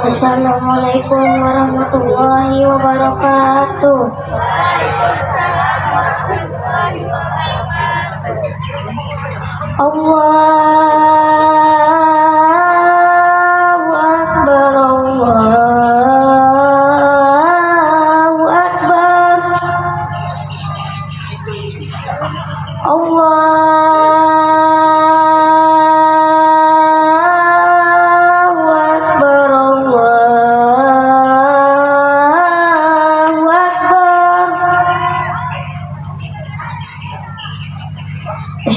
Assalamualaikum warahmatullahi wabarakatuh. Allahu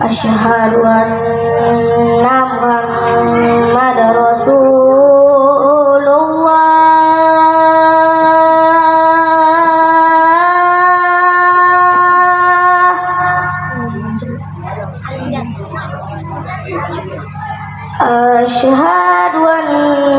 Asyhadu anna Muhammad Rasulullah Asyhadu anna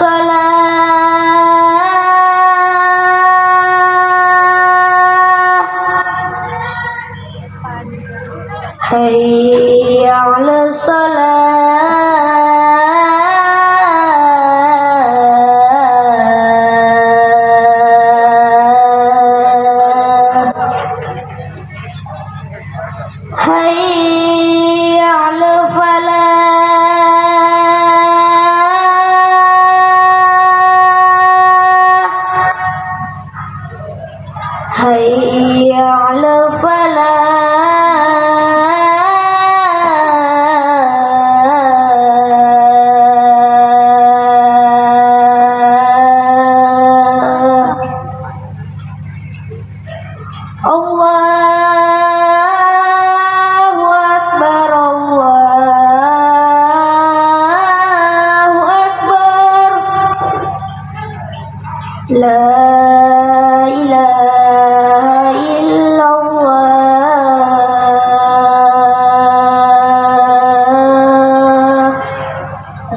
الصلاة حي على الصلاة حي الفلاح حي على الفلاح